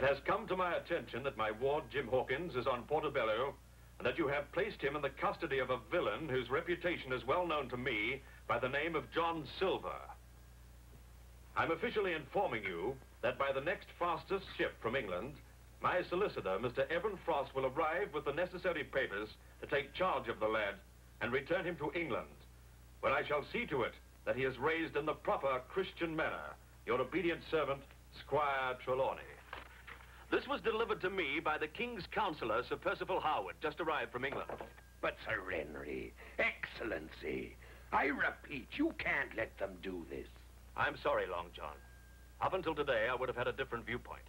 It has come to my attention that my ward, Jim Hawkins, is on Portobello, and that you have placed him in the custody of a villain whose reputation is well known to me by the name of John Silver. I'm officially informing you that by the next fastest ship from England, my solicitor, Mr. Evan Frost, will arrive with the necessary papers to take charge of the lad and return him to England, where I shall see to it that he is raised in the proper Christian manner. Your obedient servant, Squire Trelawney. This was delivered to me by the King's Counselor, Sir Percival Harwood, just arrived from England. But, Sir Henry, Excellency, I repeat, you can't let them do this. I'm sorry, Long John. Up until today, I would have had a different viewpoint.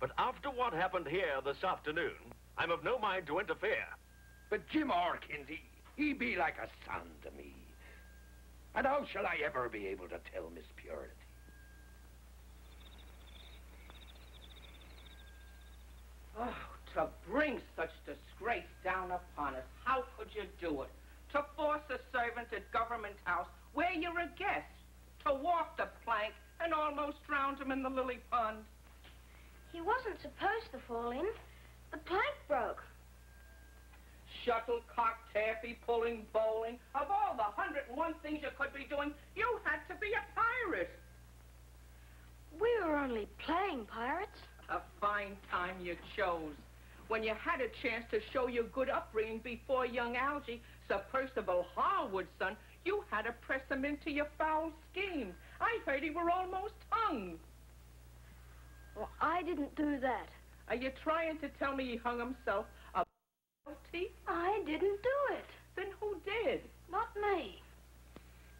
But after what happened here this afternoon, I'm of no mind to interfere. But Jim Hawkins, he, he be like a son to me. And how shall I ever be able to tell Miss Purity? Oh, to bring such disgrace down upon us. How could you do it? To force a servant at Government House, where you're a guest, to walk the plank and almost drowned him in the lily pond. He wasn't supposed to fall in. The plank broke. Shuttlecock, taffy, pulling, bowling. Of all the hundred and one things you could be doing, you had to be a pirate. We were only playing pirates. A fine time you chose. When you had a chance to show your good upbringing before young Algy, Sir Percival Harwood's son, you had to press him into your foul schemes. I heard he were almost hung. Well, I didn't do that. Are you trying to tell me he hung himself a guilty? I didn't do it. Then who did? Not me.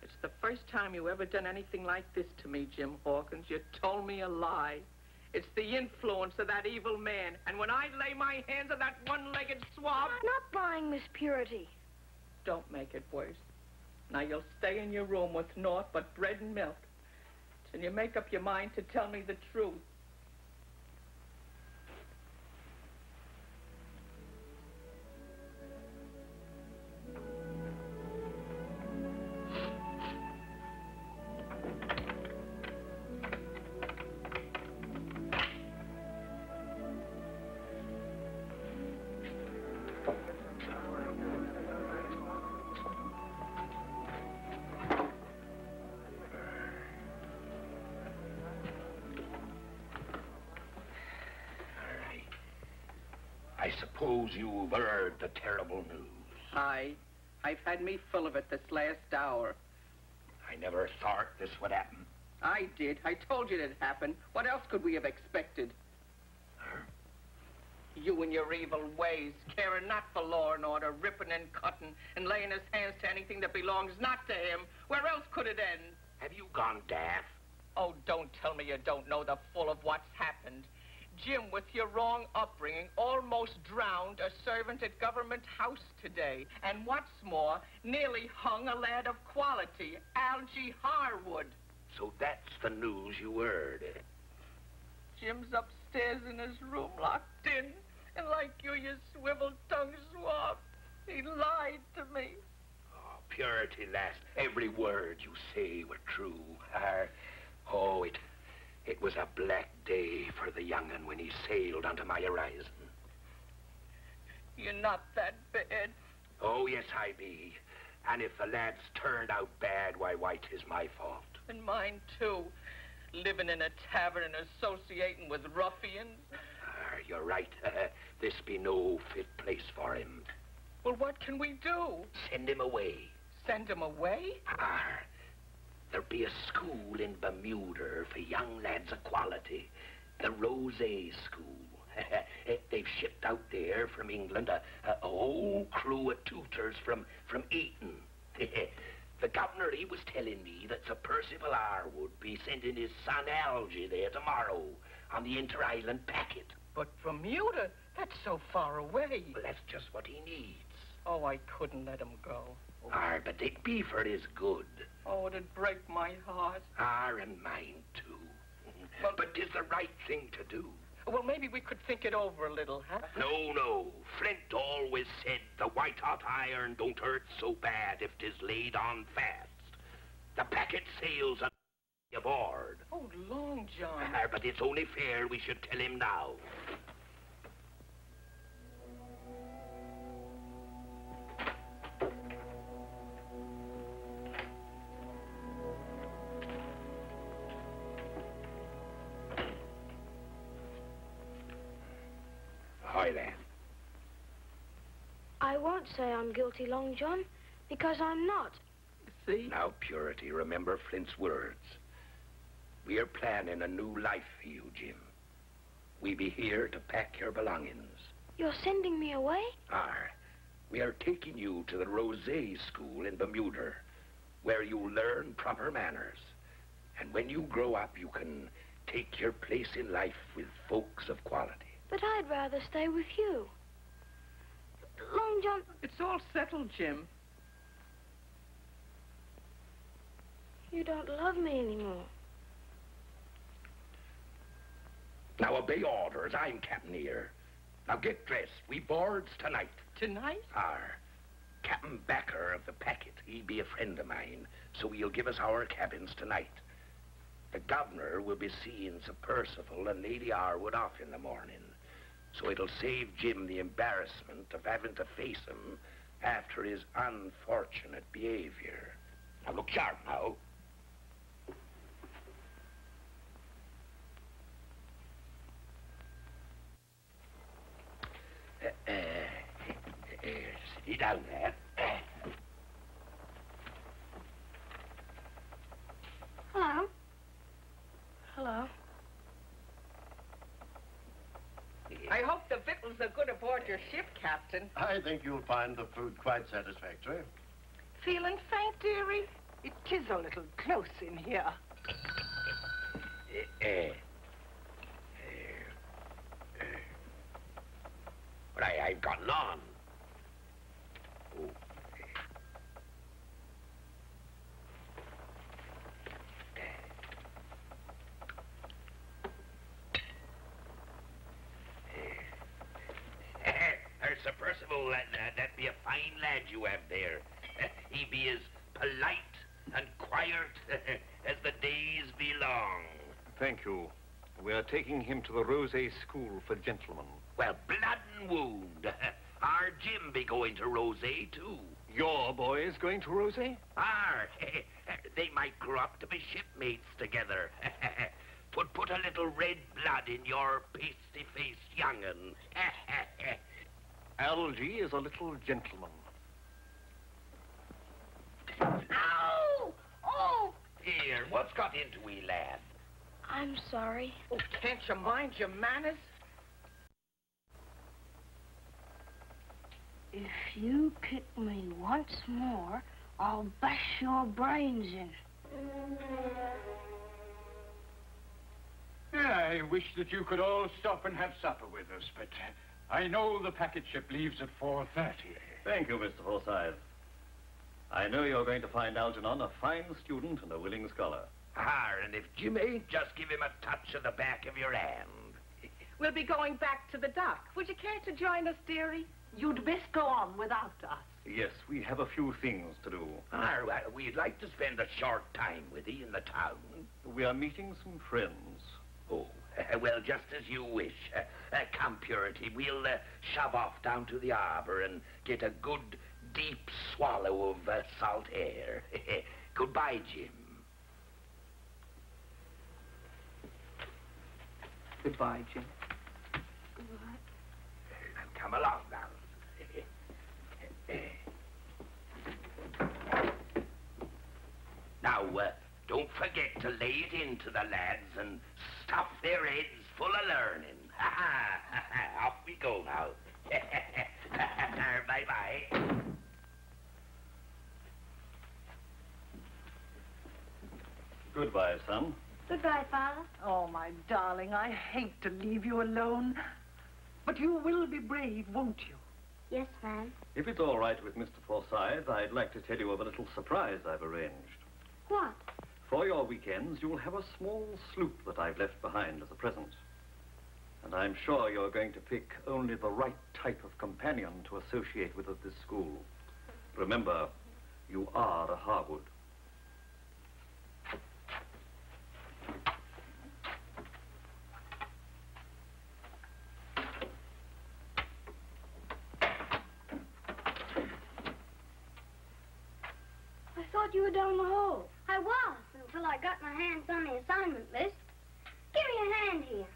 It's the first time you ever done anything like this to me, Jim Hawkins. You told me a lie. It's the influence of that evil man. And when I lay my hands on that one-legged swab... I'm not buying Miss Purity. Don't make it worse. Now you'll stay in your room with naught but bread and milk. Till you make up your mind to tell me the truth. Suppose you've heard the terrible news. Aye. I've had me full of it this last hour. I never thought this would happen. I did. I told you it'd happen. What else could we have expected? You and your evil ways, caring not for law and order, ripping and cutting, and laying his hands to anything that belongs not to him. Where else could it end? Have you gone daft? Oh, don't tell me you don't know the full of what's happened. Jim, with your wrong upbringing, almost drowned a servant at Government House today. And what's more, nearly hung a lad of quality, Algy Harwood. So that's the news you heard. eh? Jim's upstairs in his room, locked in. And like you, you swivel-tongued swab, he lied to me. Oh, purity, lass. Every word you say were true. Ah, oh, it, it was a black day for the young'un when he sailed onto my horizon. You're not that bad. Oh, yes, I be. And if the lads turned out bad, why, why, 'tis my fault. And mine, too. Living in a tavern and associating with ruffians. Ah, you're right. this be no fit place for him. Well, what can we do? Send him away. Send him away? Ah, there be a school in Bermuda for young lads of quality. The Rose School. They've shipped out there from England a, a, a whole crew of tutors from, from Eton. the governor, he was telling me that Sir Percival Harwood be sending his son Algy there tomorrow on the inter-island packet. But Bermuda, that's so far away. Well, that's just what he needs. Oh, I couldn't let him go. Ah, but Dick beaver is good. Oh, it'd break my heart. Ah, and mine too. Well- but 'tis the right thing to do. Well, maybe we could think it over a little, huh? No, no. Flint always said the white hot iron don't hurt so bad if 'tis laid on fast. The packet sails aboard. Oh, Long John. Ah, but it's only fair we should tell him now. Say I'm guilty, Long John, because I'm not. See? Now, Purity, remember Flint's words. We are planning a new life for you, Jim. We be here to pack your belongings. You're sending me away? Are. We are taking you to the Rose School in Bermuda, where you'll learn proper manners. And when you grow up, you can take your place in life with folks of quality. But I'd rather stay with you. Long John, It's all settled, Jim. you don't love me anymore. Now obey orders. I'm captain here. Now get dressed. We boards tonight. Tonight? Are. Captain Backer of the packet. He be a friend of mine, so he'll give us our cabins tonight. The governor will be seeing Sir Percival and Lady Arwood off in the morning, so it'll save Jim the embarrassment of having to face him after his unfortunate behavior. Now look sharp now. Uh, uh, uh, sit down there. Hello. Hello. I hope the victuals are good aboard your ship, Captain. I think you'll find the food quite satisfactory. Feeling faint, dearie? It is a little close in here. Uh, uh, uh, but I, I've gotten on. Oh. Uh, Percival, that, that, that be a fine lad you have there. he be as polite and quiet as the days be long. Thank you. We are taking him to the Rose School for Gentlemen. Well, blood and wound. Our Jim be going to Rose, too. Your boy is going to Rose? Our, ah, they might grow up to be shipmates together. put, put a little red blood in your pasty-faced young'un. Algie is a little gentleman. Ow! Oh! Here, what's got into we, lad? I'm sorry. Oh, can't you mind your manners? If you kick me once more, I'll bash your brains in. I wish that you could all stop and have supper with us, but uh, I know the packet ship leaves at 4.30. Thank you, Mr. Forsyth. I know you're going to find Algernon a fine student and a willing scholar. Ah, and if Jimmy ain't, just give him a touch of the back of your hand. We'll be going back to the dock. Would you care to join us, dearie? You'd best go on without us. Yes, we have a few things to do. Ah, well, we'd like to spend a short time with you in the town. We are meeting some friends. Oh, well, just as you wish. Uh, uh, come, Purity, we'll uh, shove off down to the arbor and get a good, deep swallow of uh, salt air. Goodbye, Jim. Goodbye, Jim. Goodbye. Come along now. now, uh, don't forget to lay it into the lads and stuff their heads full of learning. Ha ha, ha ha. Off we go now. Bye-bye. Goodbye, son. Goodbye, Father. Oh, my darling, I hate to leave you alone. But you will be brave, won't you? Yes, ma'am. If it's all right with Mr. Forsyth, I'd like to tell you of a little surprise I've arranged. What? For your weekends, you'll have a small sloop that I've left behind as a present. And I'm sure you're going to pick only the right type of companion to associate with at this school. Remember, you are a Harwood. thought you were down the hall. I was, until I got my hands on the assignment list. Give me a hand here.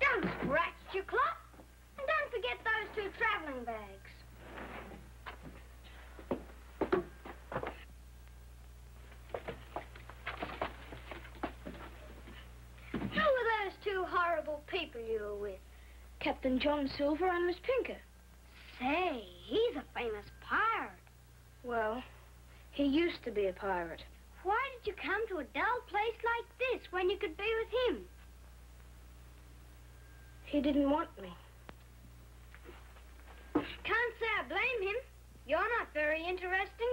Don't scratch your clock. And don't traveling bags. Who were those two horrible people you were with? Captain John Silver and Miss Pinker. Say, he's a famous pirate. Well, he used to be a pirate. Why did you come to a dull place like this when you could be with him? He didn't want me. Can't say I blame him. You're not very interesting.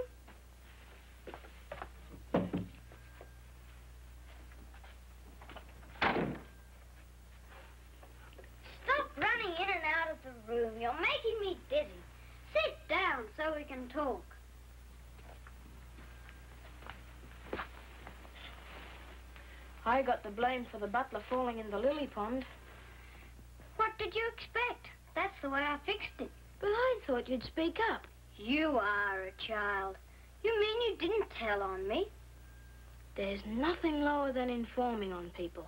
Stop running in and out of the room. You're making me dizzy. Sit down so we can talk. I got the blame for the butler falling in the lily pond. What did you expect? That's the way I fixed it. But I thought you'd speak up. You are a child. You mean you didn't tell on me? There's nothing lower than informing on people.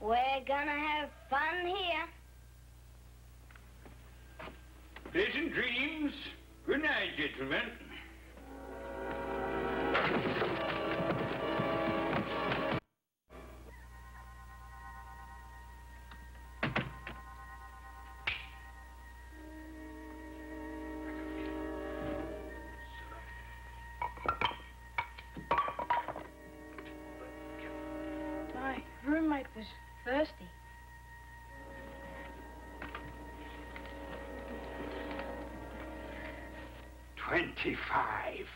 We're gonna have fun here. Pleasant dreams. Good night, gentlemen. 25.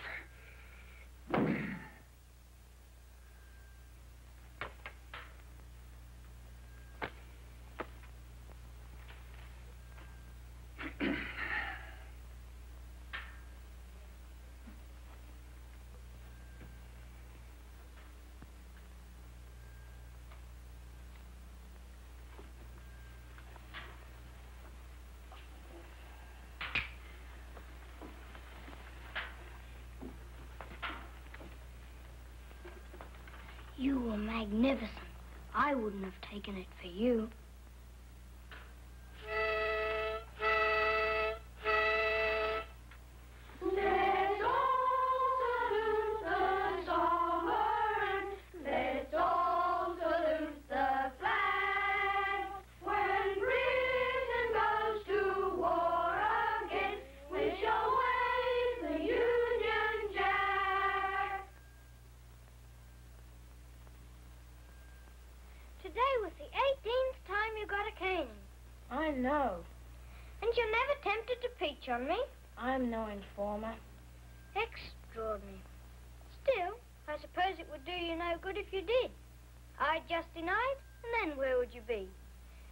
You were magnificent. I wouldn't have taken it for you. Tempted to peach on me. I'm no informer. Extraordinary. Still, I suppose it would do you no good if you did. I'd just deny it, and then where would you be?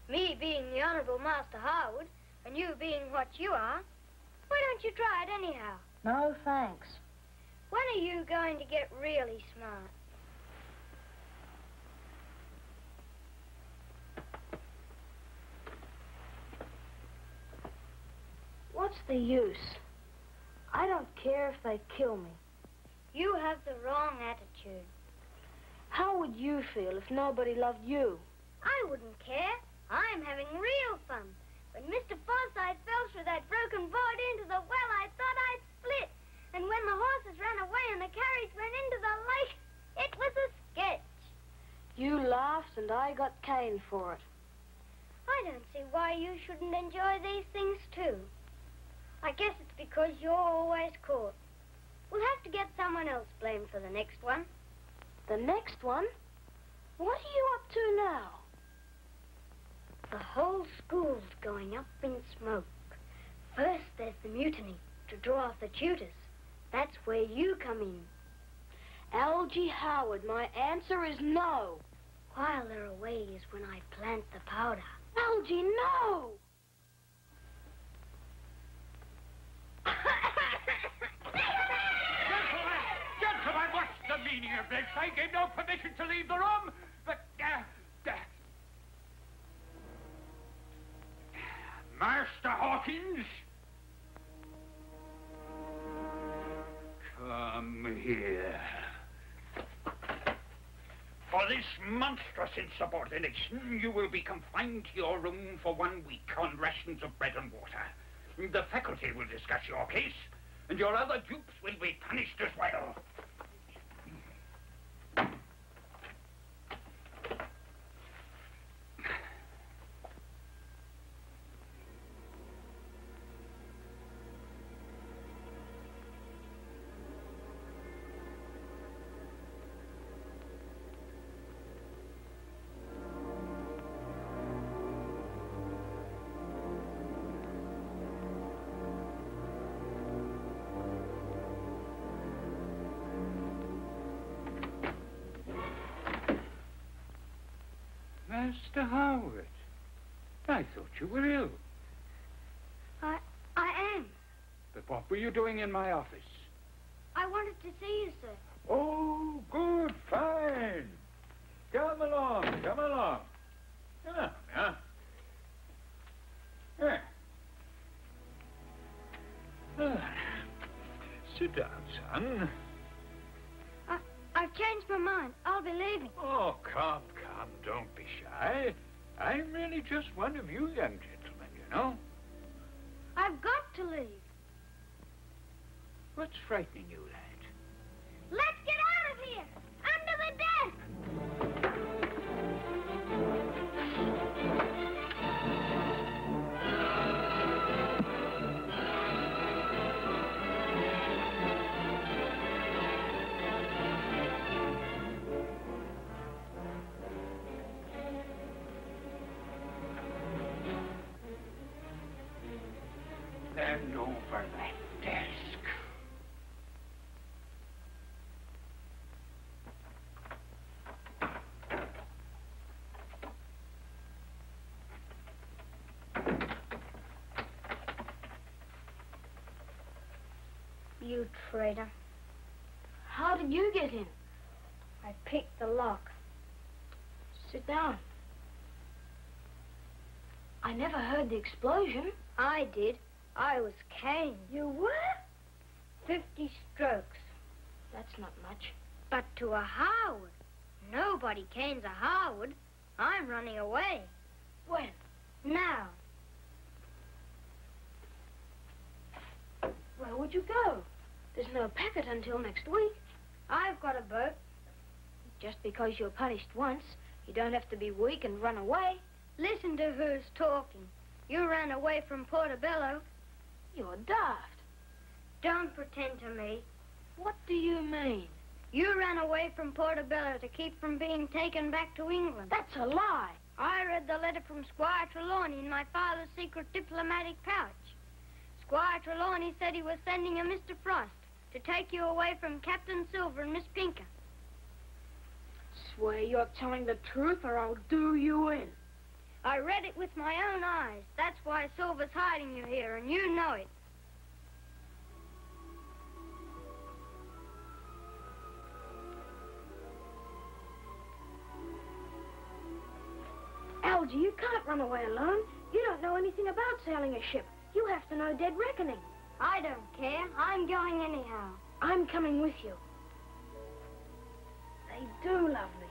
Me being the Honourable Master Harwood, and you being what you are. Why don't you try it anyhow? No, thanks. When are you going to get really smart? What's the use? I don't care if they kill me. You have the wrong attitude. How would you feel if nobody loved you? I wouldn't care. I'm having real fun. When Mr. Forsyth fell through that broken board into the well, I thought I'd split. And when the horses ran away and the carriage went into the lake, it was a sketch. You laughed and I got caned for it. I don't see why you shouldn't enjoy these things too. I guess it's because you're always caught. We'll have to get someone else blamed for the next one. The next one? What are you up to now? The whole school's going up in smoke. First, there's the mutiny to draw off the tutors. That's where you come in. Algie Harwood, my answer is no. While they're away is when I plant the powder. Algie, no! gentlemen, gentlemen, what's the meaning of this? I gave no permission to leave the room, but... Uh, uh, Master Hawkins? Come here. For this monstrous insubordination, you will be confined to your room for one week on rations of bread and water. The faculty will discuss your case, and your other dupes will be punished as well. Master Harwood, I thought you were ill. I, I am. But what were you doing in my office? I wanted to see you, sir. Oh, good, fine. Come along, come along. Come on, now. There. Ah, sit down, son. I, I've changed my mind. I'll be leaving. Oh, come, come, don't be shy. I'm really just one of you young gentlemen, you know. I've got to leave. What's frightening you, lad? You traitor. How did you get in? I picked the lock. Sit down. I never heard the explosion. I did. I was caned. You were? Fifty strokes. That's not much. But to a Harwood. Nobody canes a Harwood. I'm running away. When? Now. Where would you go? There's no packet until next week. I've got a boat. Just because you're punished once, you don't have to be weak and run away. Listen to who's talking. You ran away from Portobello. You're daft. Don't pretend to me. What do you mean? You ran away from Portobello to keep from being taken back to England. That's a lie. I read the letter from Squire Trelawney in my father's secret diplomatic pouch. Squire Trelawney said he was sending a Mr. Frost to take you away from Captain Silver and Miss Pinker. Swear you're telling the truth or I'll do you in. I read it with my own eyes. That's why Silver's hiding you here, and you know it. Algie, you can't run away alone. You don't know anything about sailing a ship. You have to know dead reckoning. I don't care. I'm going anyhow. I'm coming with you. They do love me.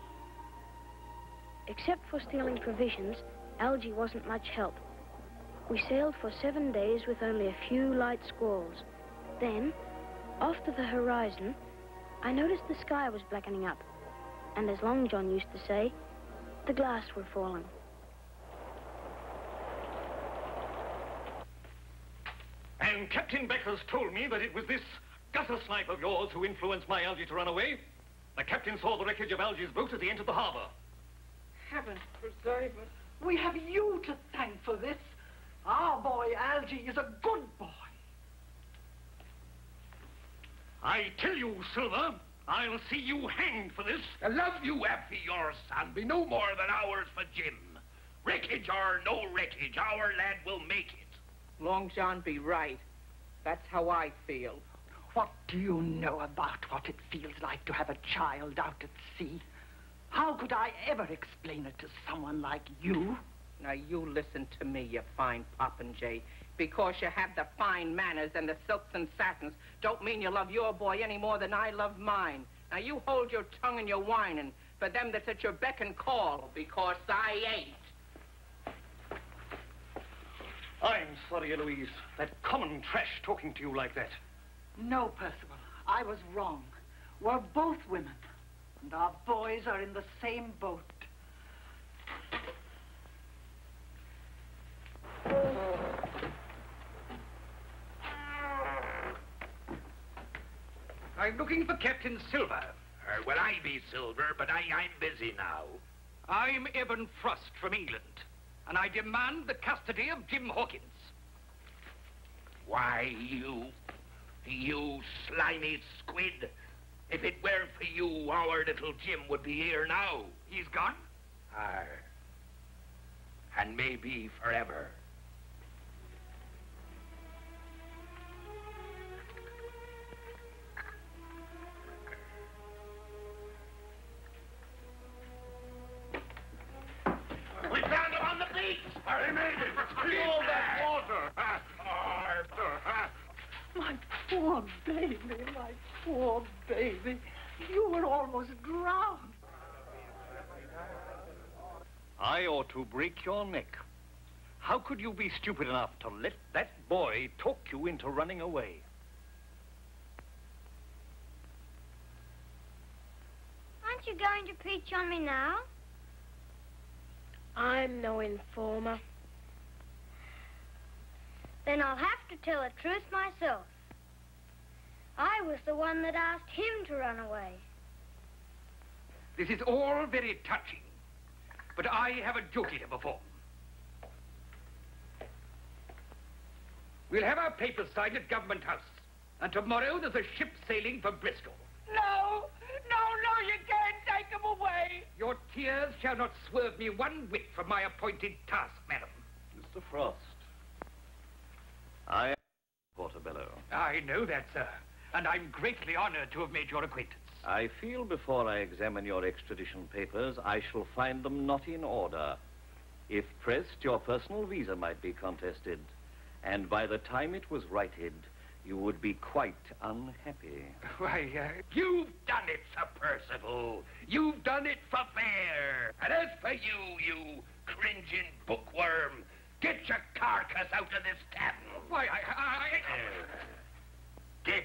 Except for stealing provisions, Algie wasn't much help. We sailed for seven days with only a few light squalls. Then, off to the horizon, I noticed the sky was blackening up. And as Long John used to say, the glass were falling. And Captain Becker's told me that it was this gutter snipe of yours who influenced my Algie to run away. The captain saw the wreckage of Algie's boat as he entered the harbor. Heaven preserve us. We have you to thank for this. Our boy Algie is a good boy. I tell you, Silver, I'll see you hanged for this. The love you have for your son be no more than ours for Jim. Wreckage or no wreckage, our lad will make it. Long John be right. That's how I feel. What do you know about what it feels like to have a child out at sea? How could I ever explain it to someone like you? Now, you listen to me, you fine popinjay. Because you have the fine manners and the silks and satins, don't mean you love your boy any more than I love mine. Now, you hold your tongue and your whining for them that's at your beck and call, because I ain't. I'm sorry, Eloise. That common trash talking to you like that. No, Percival, I was wrong. We're both women, and our boys are in the same boat. I'm looking for Captain Silver. Uh, well, I be Silver, but I, I'm busy now. I'm Evan Frost from England, and I demand the custody of Jim Hawkins. Why, you... you slimy squid. If it weren't for you, our little Jim would be here now. He's gone? Aye. And maybe forever. Made it! See all that water! Arthur! My poor baby, my poor baby. You were almost drowned. I ought to break your neck. How could you be stupid enough to let that boy talk you into running away? Aren't you going to preach on me now? I'm no informer. Then I'll have to tell the truth myself. I was the one that asked him to run away. This is all very touching, but I have a duty to perform. We'll have our papers signed at Government House, and tomorrow there's a ship sailing for Bristol. No! No, no, you can't take him away! Your tears shall not swerve me one whit from my appointed task, madam. Mr. Frost, I am Portobello. I know that, sir, and I'm greatly honored to have made your acquaintance. I feel before I examine your extradition papers, I shall find them not in order. If pressed, your personal visa might be contested. And by the time it was righted, you would be quite unhappy. Why, uh, You've done it, Sir Percival. You've done it for fair. And as for you, you cringing bookworm, get your carcass out of this cabin. why, I, I, I... Get.